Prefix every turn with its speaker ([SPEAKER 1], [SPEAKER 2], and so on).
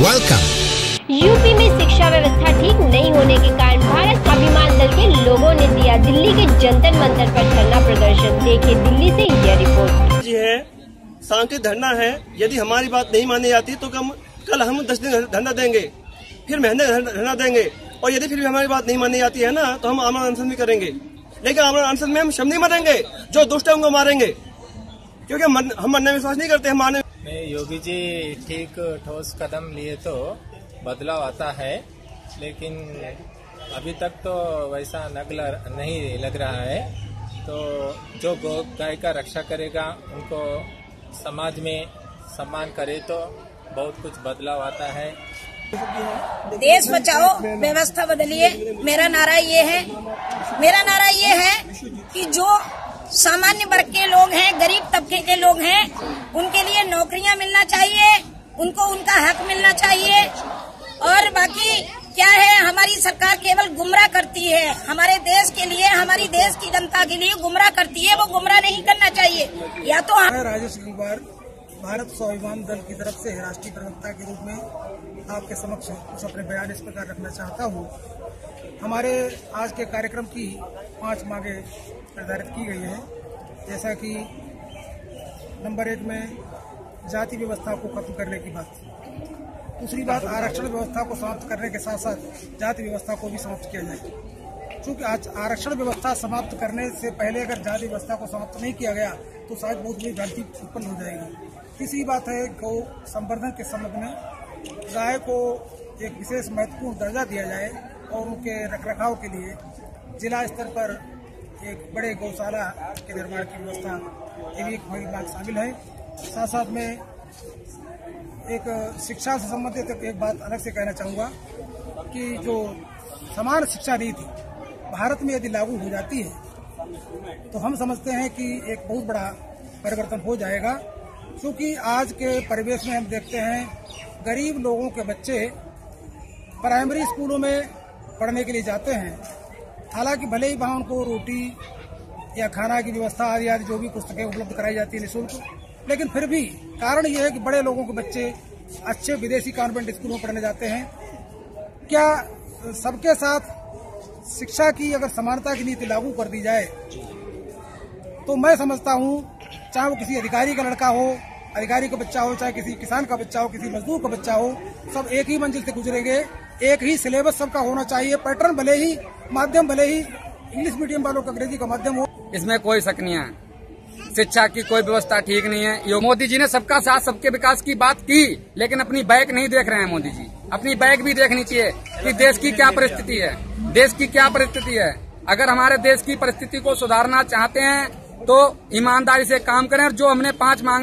[SPEAKER 1] Welcome UP में शिक्षा व्यवस्था ठीक नहीं होने के कारण भारत स्वाभिमान दल के लोगों ने दिया दिल्ली के जंतर मंतर पर धरना प्रदर्शन। देखे दिल्ली से यह रिपोर्ट।
[SPEAKER 2] जी है सांकेत धरना है यदि हमारी बात नहीं मानी जाती तो कम कल हम दस दिन धरना देंगे फिर महीने धरना देंगे और यदि फिर भी हमारी बात नहीं मानी जाती है ना तो हम आमरण अनशन भी करेंगे। लेकिन आमरण अनशन में हम शब्द नहीं मरेंगे जो दुष्ट है उनको मारेंगे। क्योंकि हम मरने में विश्वास नहीं करते हम मारने
[SPEAKER 3] नहीं, योगी जी, ठीक ठोस कदम लिए तो बदलाव आता है, लेकिन अभी तक तो वैसा नगला नहीं लग रहा है। तो जो गौ, गाय का रक्षा करेगा, उनको समाज में सम्मान करे तो बहुत कुछ बदलाव आता है।
[SPEAKER 4] देश बचाओ, व्यवस्था बदलिए। मेरा नारा ये है, मेरा नारा ये है कि जो सामान्य वर्ग के लोग हैं, गरीब तबके के लोग हैं, उनके लिए नौकरियाँ मिलना चाहिए, उनको उनका हक मिलना चाहिए। और बाकी क्या है, हमारी सरकार केवल गुमराह करती है। हमारे देश के लिए, हमारी देश की जनता के लिए गुमराह करती है, वो गुमराह नहीं करना चाहिए। या तो
[SPEAKER 5] मैं राजेश भारत स्वाभिमान दल की तरफ़ से राष्ट्रीय प्रवक्ता के रूप में आपके समक्ष कुछ अपने बयान इस प्रकार रखना चाहता हूँ। हमारे आज के कार्यक्रम की पाँच मांगे निर्धारित की गई है। जैसा कि नंबर एक में जाति व्यवस्था को खत्म करने की बात दूसरी बात, आरक्षण व्यवस्था को समाप्त करने के साथ साथ जाति व्यवस्था को भी समाप्त किया जाए। क्योंकि आज आरक्षण व्यवस्था समाप्त करने से पहले अगर जाति व्यवस्था को समाप्त नहीं किया गया तो शायद बहुत बड़ी भ्रांति उत्पन्न हो जाएगी। तीसरी बात है, गौ संवर्धन के संबंध में गाय को एक विशेष महत्वपूर्ण दर्जा दिया जाए और उनके रखरखाव के लिए जिला स्तर पर एक बड़े गौशाला के निर्माण की व्यवस्था ये भी एक बड़ी बात शामिल है। साथ साथ में एक शिक्षा से संबंधित एक बात अलग से कहना चाहूँगा कि जो समान शिक्षा नीति भारत में यदि लागू हो जाती है तो हम समझते हैं कि एक बहुत बड़ा परिवर्तन हो जाएगा। क्योंकि आज के परिवेश में हम देखते हैं, गरीब लोगों के बच्चे प्राइमरी स्कूलों में पढ़ने के लिए जाते हैं। हालाँकि भले ही वहाँ उनको रोटी या खाना की व्यवस्था आदि आदि जो भी पुस्तकें उपलब्ध कराई जाती है निःशुल्क लेकिन फिर भी कारण यह है कि बड़े लोगों के बच्चे अच्छे विदेशी कॉन्वेंट स्कूलों में पढ़ने जाते हैं। क्या सबके साथ शिक्षा की अगर समानता की नीति लागू कर दी जाए तो मैं समझता हूँ, चाहे वो किसी अधिकारी का लड़का हो, अधिकारी का बच्चा हो, चाहे किसी किसान का बच्चा हो, किसी मजदूर का बच्चा हो, सब एक ही मंजिल से गुजरेंगे। एक ही सिलेबस सबका होना चाहिए। पैटर्न भले ही माध्यम, भले ही इंग्लिश मीडियम वालों का अंग्रेज़ी का माध्यम हो।
[SPEAKER 6] इसमें कोई शक नहीं है। शिक्षा की कोई व्यवस्था ठीक नहीं है। मोदी जी ने सबका साथ, सबके विकास की बात की, लेकिन अपनी बैग नहीं देख रहे हैं मोदी जी। अपनी बैग भी देखनी चाहिए कि देश की क्या परिस्थिति है। देश की क्या परिस्थिति है? अगर हमारे देश की परिस्थिति को सुधारना चाहते हैं तो ईमानदारी से काम करें जो हमने पाँच मांगे